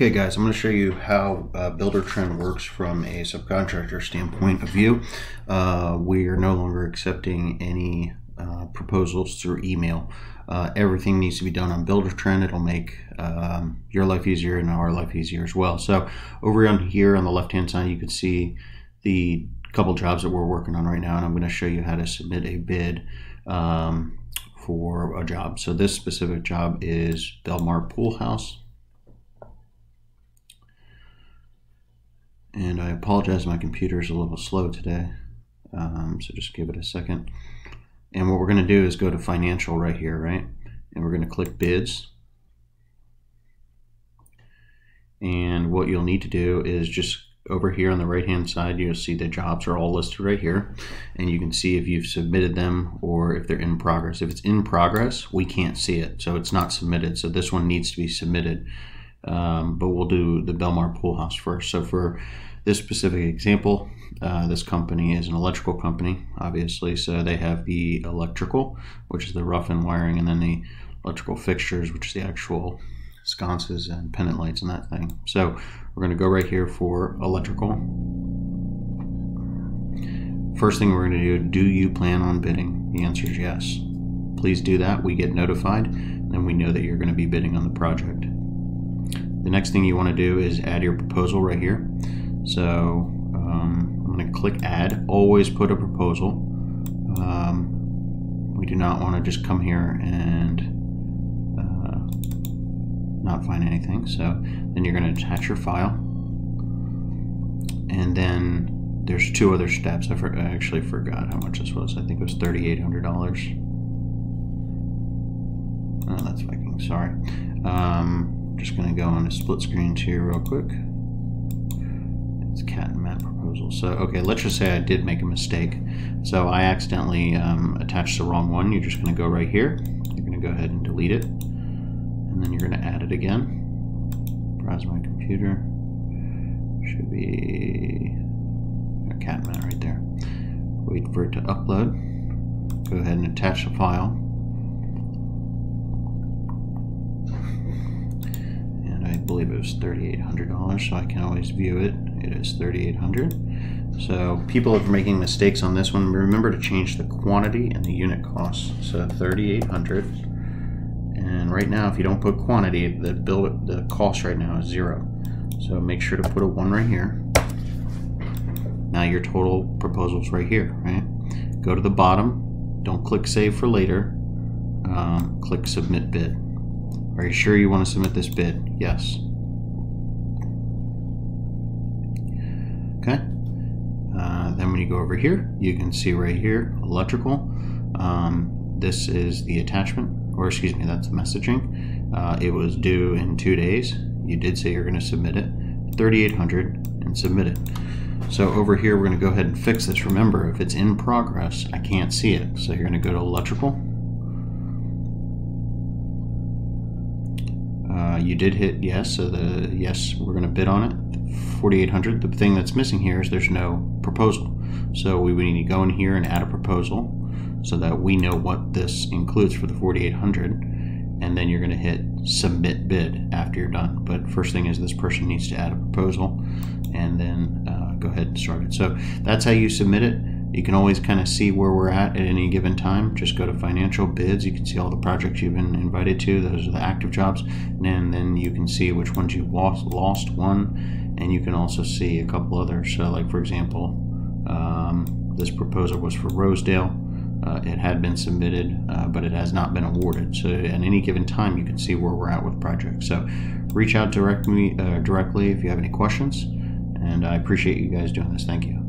Okay guys, I'm going to show you how uh, Buildertrend works from a subcontractor standpoint of view. Uh, we are no longer accepting any uh, proposals through email. Uh, everything needs to be done on Buildertrend. It'll make um, your life easier and our life easier as well. So over on here on the left hand side you can see the couple jobs that we're working on right now and I'm going to show you how to submit a bid um, for a job. So this specific job is Belmar Pool House and I apologize my computer is a little slow today um, so just give it a second. And what we're going to do is go to financial right here right? And we're going to click bids. And what you'll need to do is just over here on the right hand side you'll see the jobs are all listed right here. And you can see if you've submitted them or if they're in progress. If it's in progress we can't see it so it's not submitted. So this one needs to be submitted. Um, but we'll do the Belmar Pool House first. So for this specific example, uh, this company is an electrical company, obviously. So they have the electrical, which is the rough-in wiring, and then the electrical fixtures, which is the actual sconces and pendant lights and that thing. So we're going to go right here for electrical. First thing we're going to do, do you plan on bidding? The answer is yes. Please do that. We get notified, and we know that you're going to be bidding on the project. The next thing you want to do is add your proposal right here. So um, I'm going to click add. Always put a proposal. Um, we do not want to just come here and uh, not find anything. So then you're going to attach your file. And then there's two other steps. I, for, I actually forgot how much this was. I think it was $3,800. Oh, that's Viking, sorry. Um, just going to go on a split screen here real quick. Proposal. So, okay, let's just say I did make a mistake. So I accidentally um, attached the wrong one. You're just going to go right here. You're going to go ahead and delete it. And then you're going to add it again. Browse my computer. Should be a cat right there. Wait for it to upload. Go ahead and attach the file. Believe it was $3,800, so I can always view it. It is 3,800. So people are making mistakes on this one. Remember to change the quantity and the unit cost. So 3,800. And right now, if you don't put quantity, the bill, the cost right now is zero. So make sure to put a one right here. Now your total proposal's right here, right? Go to the bottom. Don't click save for later. Um, click submit bid. Are you sure you want to submit this bid? Yes. Okay. Uh, then when you go over here, you can see right here, electrical. Um, this is the attachment, or excuse me, that's the messaging. Uh, it was due in two days. You did say you're going to submit it. 3800 and submit it. So over here, we're going to go ahead and fix this. Remember, if it's in progress, I can't see it. So you're going to go to electrical Uh, you did hit yes, so the yes, we're going to bid on it. 4800. The thing that's missing here is there's no proposal. So we would need to go in here and add a proposal so that we know what this includes for the 4800 and then you're going to hit submit bid after you're done. But first thing is this person needs to add a proposal and then uh, go ahead and start it. So that's how you submit it. You can always kind of see where we're at at any given time. Just go to financial bids. You can see all the projects you've been invited to. Those are the active jobs. And then you can see which ones you lost, lost one. And you can also see a couple others. So like for example, um, this proposal was for Rosedale. Uh, it had been submitted, uh, but it has not been awarded. So at any given time, you can see where we're at with projects. So reach out direct me, uh, directly if you have any questions. And I appreciate you guys doing this. Thank you.